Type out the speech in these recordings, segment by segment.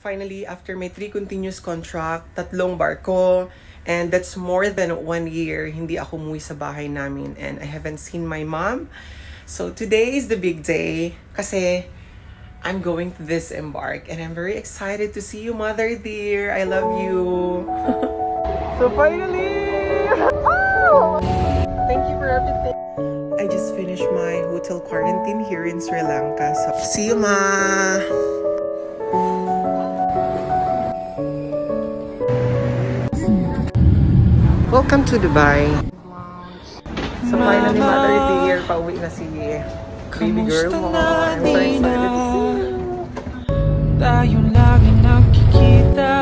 Finally, after my three continuous contract, tatlong barko, and that's more than one year, hindi ako umuwi sa bahay namin and I haven't seen my mom. So today is the big day kasi I'm going to disembark and I'm very excited to see you, mother dear. I love you. so finally! Oh! Thank you for everything. I just finished my hotel quarantine here in Sri Lanka. So see you, ma. Welcome to Dubai. So finally, mother dear, pauwi na si baby girl mo. I'm so excited to see you. Tayong lagi nakikita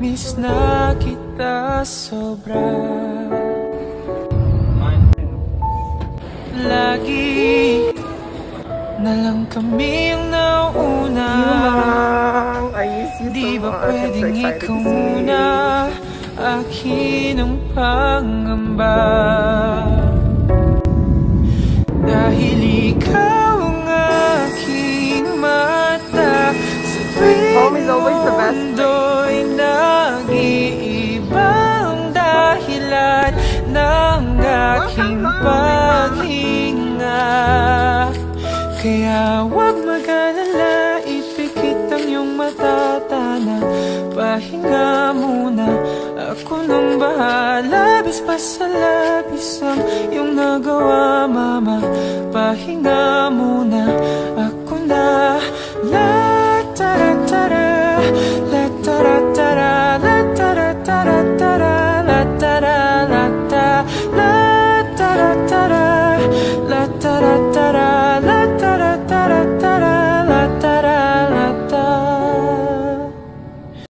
Miss na kita sobra Lagi na lang kami yung nauna Di ba pwedeng ikaw muna. Akin ang pangamba. Dahil ikaw ang aking mata Sa Home is always the best. place. nag-iibang dahilan ng aking paghinga. Kaya huwag mag-alala, ipikit ang iyong matatana. Pahinga muna, ako nang bahala, labis pa sa labis ang iyong nagawa, mama. Pahinga muna, ako na. La tara tara, la tara tara, la tara tara tara, la tara la tara, la tara tara, la tara